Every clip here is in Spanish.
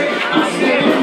Assim.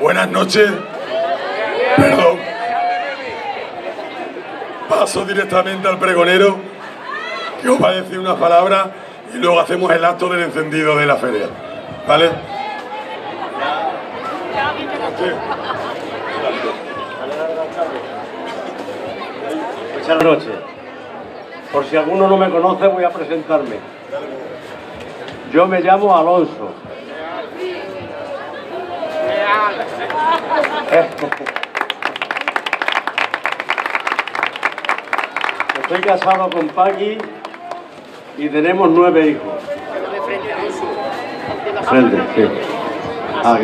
Buenas noches. Perdón. Paso directamente al pregonero, que os va a decir unas palabras y luego hacemos el acto del encendido de la feria. ¿Vale? Buenas noches. Por si alguno no me conoce, voy a presentarme. Yo me llamo Alonso. Estoy casado con Paqui y tenemos nueve hijos. Frente. Ah.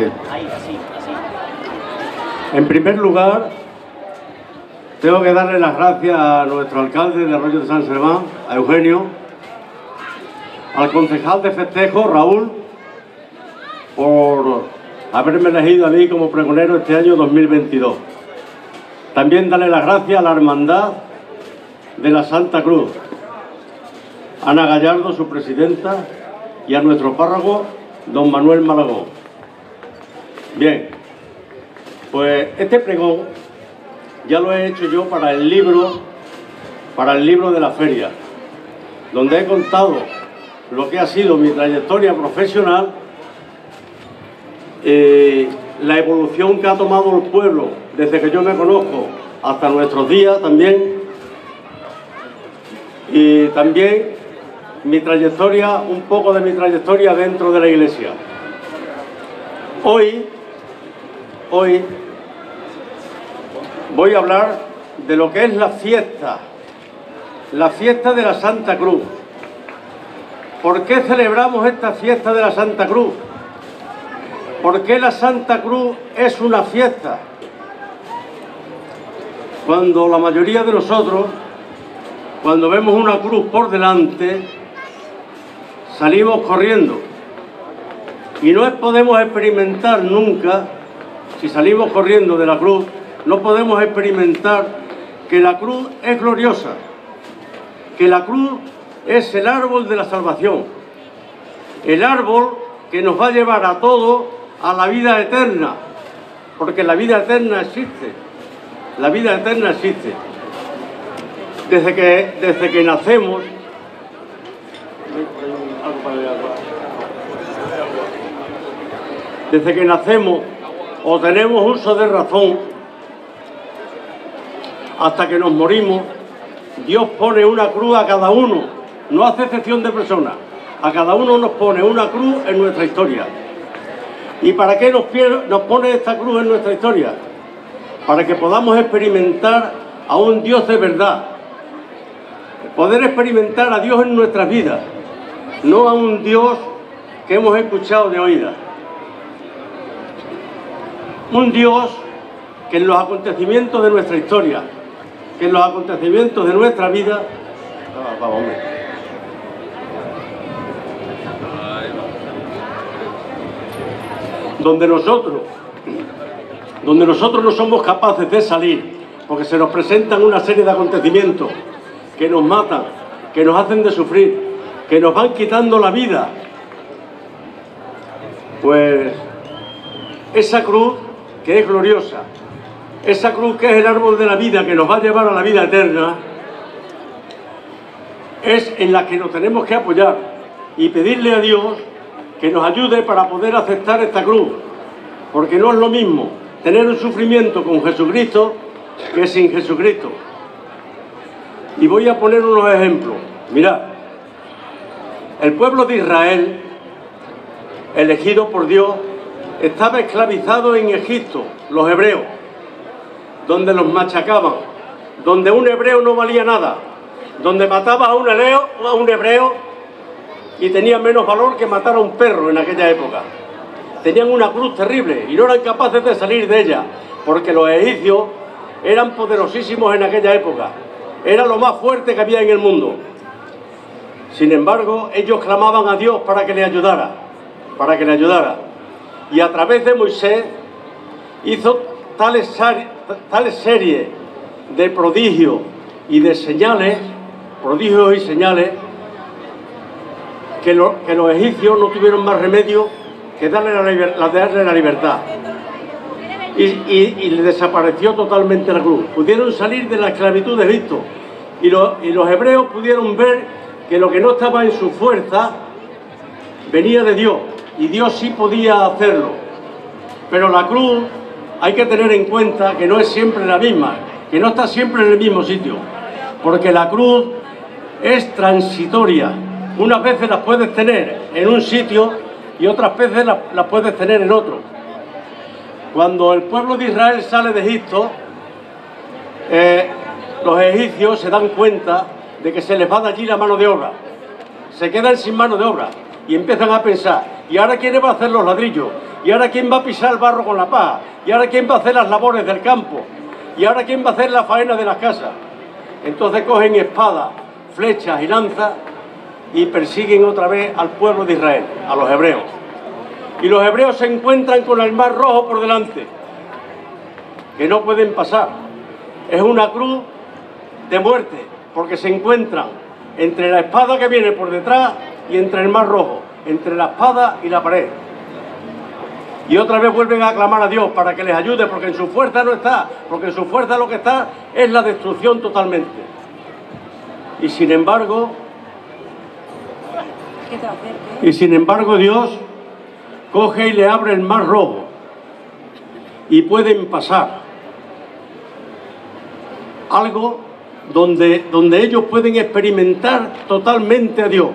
En primer lugar, tengo que darle las gracias a nuestro alcalde de Arroyo de San Serván, a Eugenio, al concejal de festejo, Raúl, por haberme elegido a mí como pregonero este año 2022. También darle las gracias a la Hermandad de la Santa Cruz, Ana Gallardo, su presidenta, y a nuestro párroco, don Manuel Malagón. Bien, pues este pregón ya lo he hecho yo para el libro, para el libro de la feria, donde he contado lo que ha sido mi trayectoria profesional, eh, la evolución que ha tomado el pueblo desde que yo me conozco hasta nuestros días también, y también mi trayectoria, un poco de mi trayectoria dentro de la iglesia. Hoy, hoy voy a hablar de lo que es la fiesta, la fiesta de la Santa Cruz. ¿Por qué celebramos esta fiesta de la Santa Cruz? ¿Por qué la Santa Cruz es una fiesta? Cuando la mayoría de nosotros, cuando vemos una cruz por delante, salimos corriendo. Y no podemos experimentar nunca, si salimos corriendo de la cruz, no podemos experimentar que la cruz es gloriosa, que la cruz es el árbol de la salvación, el árbol que nos va a llevar a todos a la vida eterna, porque la vida eterna existe, la vida eterna existe. Desde que, desde que nacemos, desde que nacemos o tenemos uso de razón, hasta que nos morimos, Dios pone una cruz a cada uno, no hace excepción de personas, a cada uno nos pone una cruz en nuestra historia. ¿Y para qué nos, pone esta cruz en nuestra historia? Para que podamos experimentar a un Dios de verdad, poder experimentar a Dios en nuestras vidas, no a un Dios que hemos escuchado de oídas. Un Dios que en los acontecimientos de nuestra historia, que en los acontecimientos de nuestra vida, ah, donde nosotros, donde nosotros no somos capaces de salir, porque se nos presentan una serie de acontecimientos que nos matan, que nos hacen de sufrir, que nos van quitando la vida, pues esa cruz que es gloriosa, esa cruz que es el árbol de la vida que nos va a llevar a la vida eterna, es en la que nos tenemos que apoyar y pedirle a Dios que nos ayude para poder aceptar esta cruz, porque no es lo mismo tener un sufrimiento con Jesucristo que sin Jesucristo. Y voy a poner unos ejemplos. Mirad, el pueblo de Israel, elegido por Dios, estaba esclavizado en Egipto, los hebreos, donde los machacaban, donde un hebreo no valía nada, donde mataba a un, a un hebreo y tenía menos valor que matar a un perro en aquella época. Tenían una cruz terrible y no eran capaces de salir de ella, porque los egipcios eran poderosísimos en aquella época. Era lo más fuerte que había en el mundo. Sin embargo, ellos clamaban a Dios para que le ayudara, para que le ayudara. Y a través de Moisés hizo tales, tales series de prodigios y de señales, prodigios y señales, que, los egipcios no tuvieron más remedio que darle la, libertad. Y, y, desapareció totalmente la cruz. Pudieron salir de la esclavitud de Egipto. Y, y los hebreos pudieron ver que lo que no estaba en su fuerza venía de Dios. Y Dios sí podía hacerlo. Pero la cruz hay que tener en cuenta que no es siempre la misma, que no está siempre en el mismo sitio. Porque la cruz es transitoria. Unas veces las puedes tener en un sitio y otras veces las, puedes tener en otro. Cuando el pueblo de Israel sale de Egipto, eh, los egipcios se dan cuenta de que se les va de allí la mano de obra. Se quedan sin mano de obra y empiezan a pensar, ¿y ahora quién va a hacer los ladrillos? ¿Y ahora quién va a pisar el barro con la paja? ¿Y ahora quién va a hacer las labores del campo? ¿Y ahora quién va a hacer la faena de las casas? Entonces cogen espada, flechas y lanzas y persiguen otra vez al pueblo de Israel, a los hebreos. Y los hebreos se encuentran con el mar rojo por delante, que no pueden pasar. Es una cruz de muerte, porque se encuentran entre la espada que viene por detrás y entre el mar rojo, entre la espada y la pared. Y otra vez vuelven a clamar a Dios para que les ayude, porque en su fuerza no está, porque en su fuerza lo que está es la destrucción totalmente. Y sin embargo, y sin embargo Dios coge y le abre el mar rojo y pueden pasar. Algo donde, donde ellos pueden experimentar totalmente a Dios,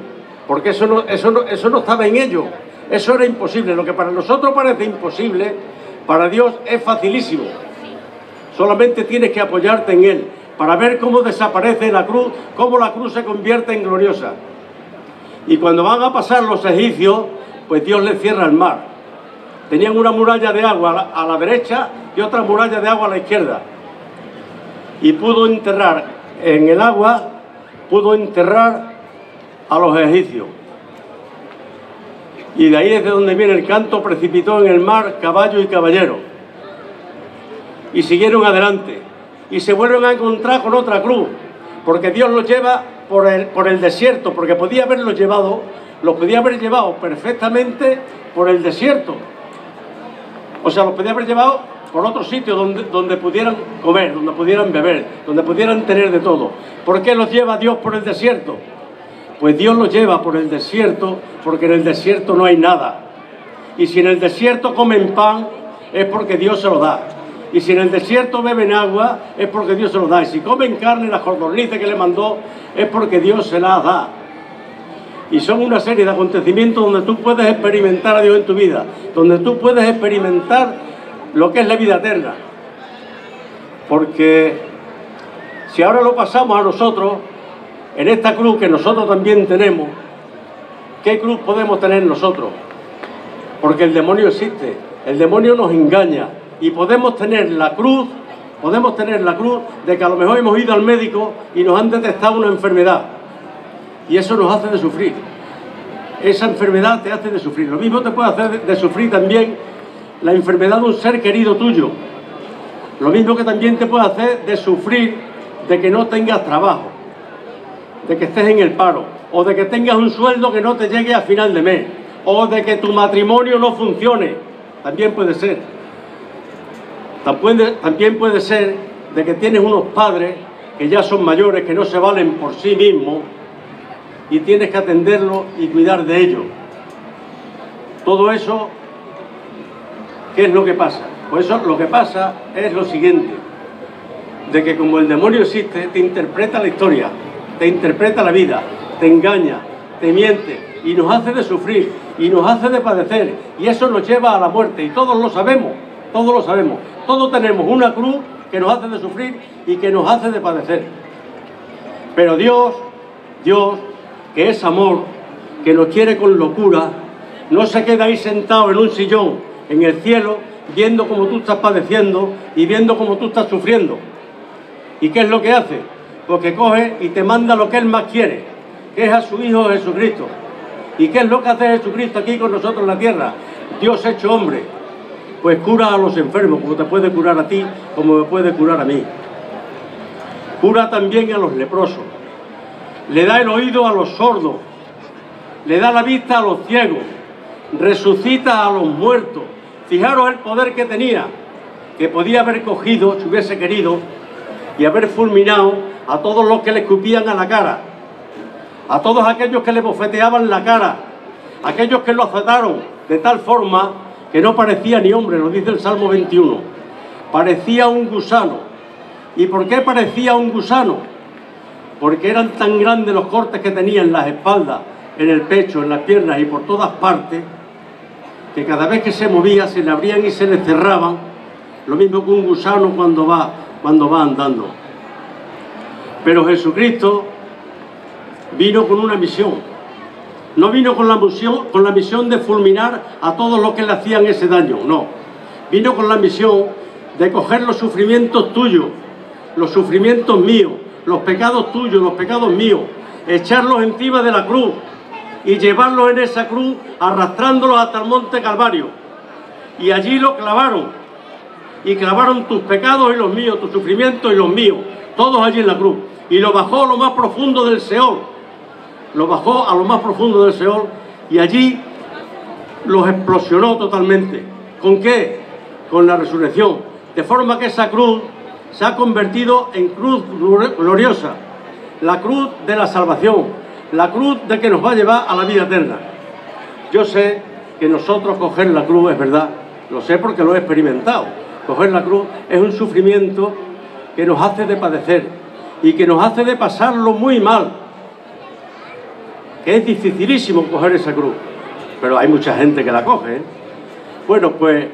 porque eso no, eso, eso no estaba en ellos, eso era imposible. Lo que para nosotros parece imposible, para Dios es facilísimo. Solamente tienes que apoyarte en Él para ver cómo desaparece la cruz, cómo la cruz se convierte en gloriosa. Y cuando van a pasar los egipcios, pues Dios les cierra el mar. Tenían una muralla de agua a la derecha y otra muralla de agua a la izquierda. Y pudo enterrar en el agua, pudo enterrar a los egipcios. Y de ahí es de donde viene el canto, precipitó en el mar caballo y caballero. Y siguieron adelante. Y se vuelven a encontrar con otra cruz, porque Dios los lleva por el, por el desierto, porque podía haberlos llevado, los podía haber llevado perfectamente por el desierto. O sea, los podía haber llevado por otro sitio donde, donde pudieran comer, donde pudieran beber, donde pudieran tener de todo. ¿Por qué los lleva Dios por el desierto? Pues Dios los lleva por el desierto porque en el desierto no hay nada. Y si en el desierto comen pan, es porque Dios se lo da. Y si en el desierto beben agua, es porque Dios se lo da. Y si comen carne, la cordornices que le mandó, es porque Dios se la da. Y son una serie de acontecimientos donde tú puedes experimentar a Dios en tu vida, donde tú puedes experimentar lo que es la vida eterna. Porque si ahora lo pasamos a nosotros, en esta cruz que nosotros también tenemos, ¿qué cruz podemos tener nosotros? Porque el demonio existe, el demonio nos engaña, y podemos tener la cruz, podemos tener la cruz de que a lo mejor hemos ido al médico y nos han detectado una enfermedad. Y eso nos hace de sufrir. Esa enfermedad te hace de sufrir. Lo mismo te puede hacer de sufrir también la enfermedad de un ser querido tuyo. Lo mismo que también te puede hacer de sufrir de que no tengas trabajo, de que estés en el paro, o de que tengas un sueldo que no te llegue a final de mes, o de que tu matrimonio no funcione. También puede ser. También puede ser de que tienes unos padres que ya son mayores, que no se valen por sí mismos y tienes que atenderlos y cuidar de ellos. Todo eso, ¿qué es lo que pasa? Pues eso lo que pasa es lo siguiente, de que como el demonio existe, te interpreta la historia, te interpreta la vida, te engaña, te miente y nos hace de sufrir y nos hace de padecer y eso nos lleva a la muerte y todos lo sabemos, todos lo sabemos. Todos tenemos una cruz que nos hace de sufrir y que nos hace de padecer. Pero Dios, Dios, que es amor, que nos quiere con locura, no se queda ahí sentado en un sillón en el cielo viendo cómo tú estás padeciendo y viendo cómo tú estás sufriendo. ¿Y qué es lo que hace? Porque coge y te manda lo que Él más quiere, que es a su Hijo Jesucristo. ¿Y qué es lo que hace Jesucristo aquí con nosotros en la tierra? Dios hecho hombre, pues cura a los enfermos, como te puede curar a ti, como me puede curar a mí. Cura también a los leprosos. Le da el oído a los sordos. Le da la vista a los ciegos. resucita a los muertos. Fijaros el poder que tenía, que podía haber cogido, si hubiese querido, y haber fulminado a todos los que le escupían a la cara, a todos aquellos que le bofeteaban la cara, aquellos que lo azotaron de tal forma que no parecía ni hombre, lo dice el Salmo 21, parecía un gusano. ¿Y por qué parecía un gusano? Porque eran tan grandes los cortes que tenía en las espaldas, en el pecho, en las piernas y por todas partes, que cada vez que se movía se le abrían y se le cerraban, lo mismo que un gusano cuando va, cuando va andando. Pero Jesucristo vino con una misión. No vino con la, misión, con la misión de fulminar a todos los que le hacían ese daño, no. Vino con la misión de coger los sufrimientos tuyos, los sufrimientos míos, los pecados tuyos, los pecados míos, echarlos encima de la cruz y llevarlos en esa cruz arrastrándolos hasta el monte Calvario. Y allí lo clavaron. Y clavaron tus pecados y los míos, tus sufrimientos y los míos, todos allí en la cruz. Y lo bajó a lo más profundo del Seol. Lo bajó a lo más profundo del Seol y allí los explosionó totalmente. ¿Con qué? Con la resurrección. De forma que esa cruz se ha convertido en cruz gloriosa, la cruz de la salvación, la cruz de que nos va a llevar a la vida eterna. Yo sé que nosotros coger la cruz es verdad, lo sé porque lo he experimentado. Coger la cruz es un sufrimiento que nos hace de padecer y que nos hace de pasarlo muy mal. Que es dificilísimo coger esa cruz, pero hay mucha gente que la coge. ¿eh? Bueno, pues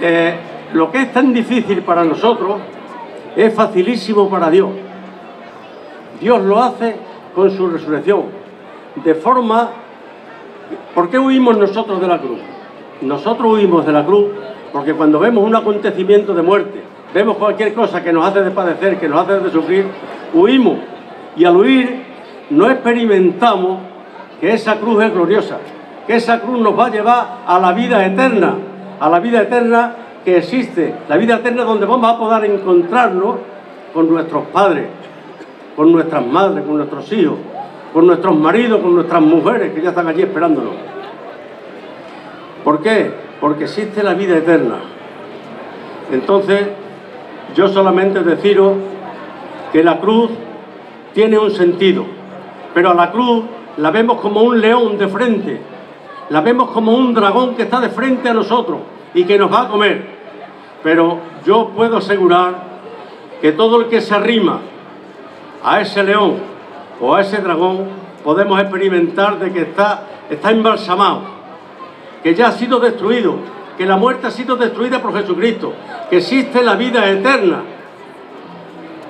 eh, lo que es tan difícil para nosotros es facilísimo para Dios. Dios lo hace con su resurrección. De forma... ¿Por qué huimos nosotros de la cruz? Nosotros huimos de la cruz porque cuando vemos un acontecimiento de muerte, vemos cualquier cosa que nos hace de padecer, que nos hace de sufrir, huimos. Y al huir no experimentamos que esa cruz es gloriosa, que esa cruz nos va a llevar a la vida eterna, a la vida eterna que existe, la vida eterna donde vamos a poder encontrarnos con nuestros padres, con nuestras madres, con nuestros hijos, con nuestros maridos, con nuestras mujeres que ya están allí esperándonos. ¿Por qué? Porque existe la vida eterna. Entonces, yo solamente deciros que la cruz tiene un sentido, pero a la cruz la vemos como un león de frente, la vemos como un dragón que está de frente a nosotros y que nos va a comer. Pero yo puedo asegurar que todo el que se arrima a ese león o a ese dragón podemos experimentar de que está, está embalsamado, que ya ha sido destruido, que la muerte ha sido destruida por Jesucristo, que existe la vida eterna.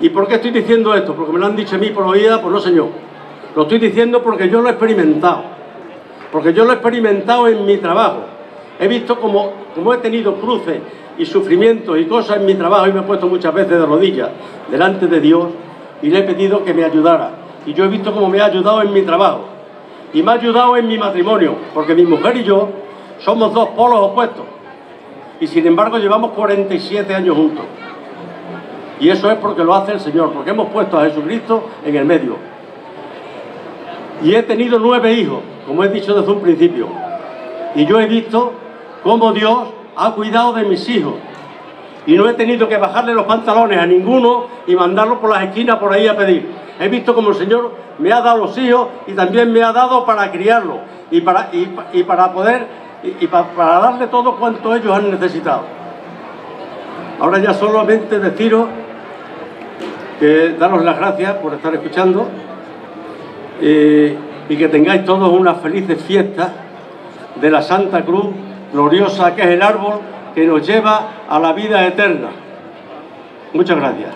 ¿Y por qué estoy diciendo esto? Porque me lo han dicho a mí por oída, pues no señor. Lo estoy diciendo porque yo lo he experimentado. Porque yo lo he experimentado en mi trabajo. He visto como, como he tenido cruces y sufrimientos y cosas en mi trabajo y me he puesto muchas veces de rodillas delante de Dios y le he pedido que me ayudara. Y yo he visto cómo me ha ayudado en mi trabajo. Y me ha ayudado en mi matrimonio, porque mi mujer y yo somos dos polos opuestos. Y sin embargo llevamos 47 años juntos. Y eso es porque lo hace el Señor, porque hemos puesto a Jesucristo en el medio. Y he tenido nueve hijos, como he dicho desde un principio. Y yo he visto cómo Dios ha cuidado de mis hijos. Y no he tenido que bajarle los pantalones a ninguno y mandarlo por las esquinas por ahí a pedir. He visto como el Señor me ha dado los hijos y también me ha dado para criarlos y para, y, para poder y, para darle todo cuanto ellos han necesitado. Ahora ya solamente deciros que daros las gracias por estar escuchando eh, y que tengáis todos unas felices fiestas de la Santa Cruz gloriosa que es el árbol que nos lleva a la vida eterna. Muchas gracias.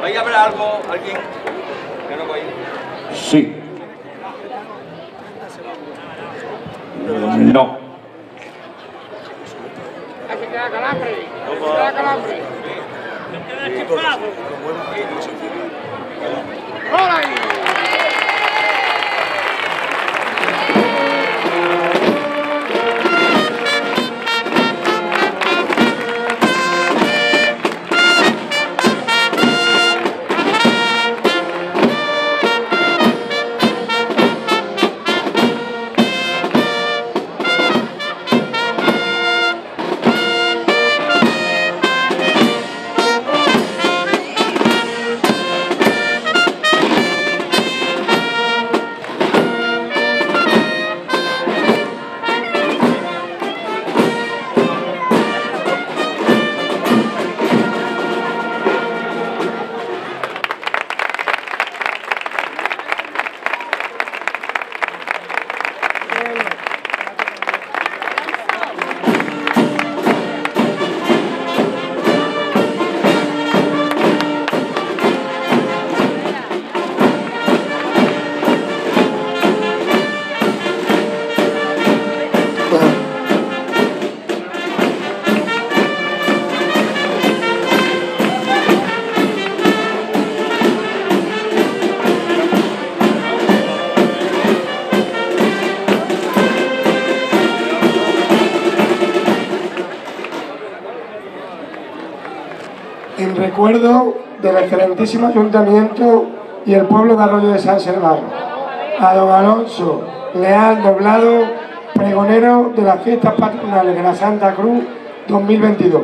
¿Vais a hablar algo alguien que no voy? Sí. No. Hay que quedar calambre. Hay que quedar calambre. ¡Hola recuerdo del excelentísimo ayuntamiento y el pueblo de Arroyo de San Serván, a don Alonso Leal Doblado, pregonero de las fiestas patronales de la Santa Cruz 2022.